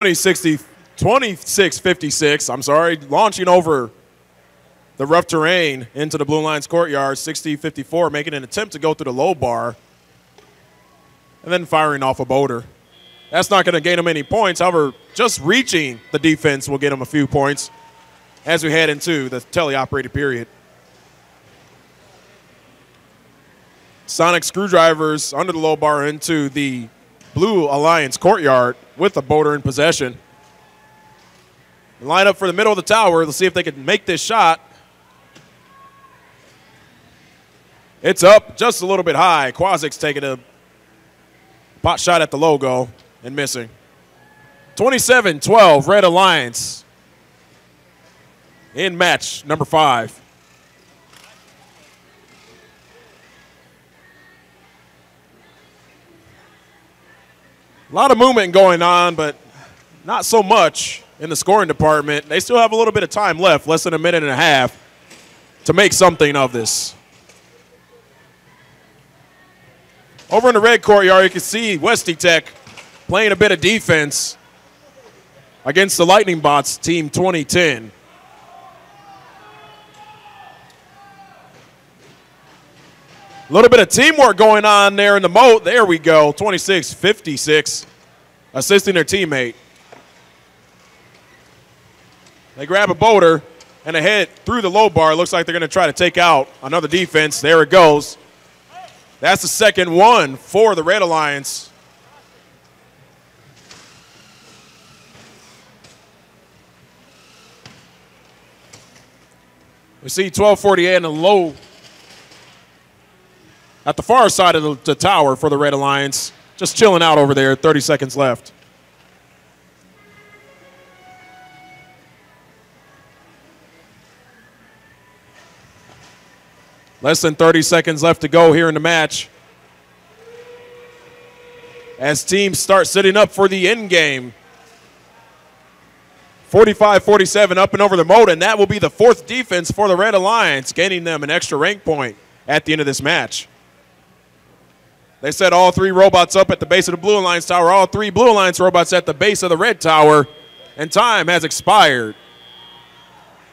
2060, 2656, I'm sorry, launching over the rough terrain into the Blue Alliance courtyard, 6054, making an attempt to go through the low bar, and then firing off a boulder. That's not going to gain him any points. However, just reaching the defense will get him a few points as we head into the teleoperated period. Sonic screwdrivers under the low bar into the Blue Alliance courtyard with the boulder in possession. Line up for the middle of the tower. Let's see if they can make this shot. It's up just a little bit high. Quazik's taking a pot shot at the logo and missing. 27 12, Red Alliance in match number five. A lot of movement going on, but not so much in the scoring department. They still have a little bit of time left, less than a minute and a half, to make something of this. Over in the red courtyard, you can see Westy Tech playing a bit of defense against the Lightning Bots team 2010. A little bit of teamwork going on there in the moat. There we go. 26 56, assisting their teammate. They grab a boulder and a hit through the low bar. Looks like they're going to try to take out another defense. There it goes. That's the second one for the Red Alliance. We see 1248 in the low at the far side of the, the tower for the Red Alliance. Just chilling out over there, 30 seconds left. Less than 30 seconds left to go here in the match. As teams start setting up for the end game. 45 47 up and over the moat, and that will be the fourth defense for the Red Alliance, gaining them an extra rank point at the end of this match. They set all three robots up at the base of the Blue Alliance Tower, all three Blue Alliance robots at the base of the Red Tower, and time has expired.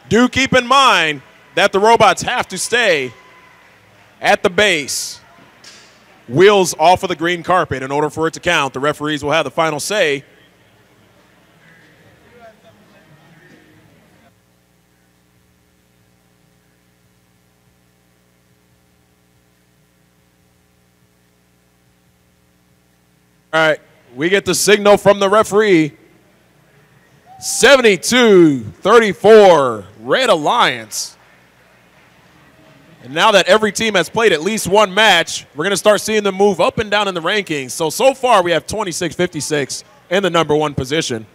Do keep in mind that the robots have to stay at the base, wheels off of the green carpet in order for it to count. The referees will have the final say. All right, we get the signal from the referee. 72 34, Red Alliance. And now that every team has played at least one match, we're going to start seeing them move up and down in the rankings. So, so far, we have 26 56 in the number one position.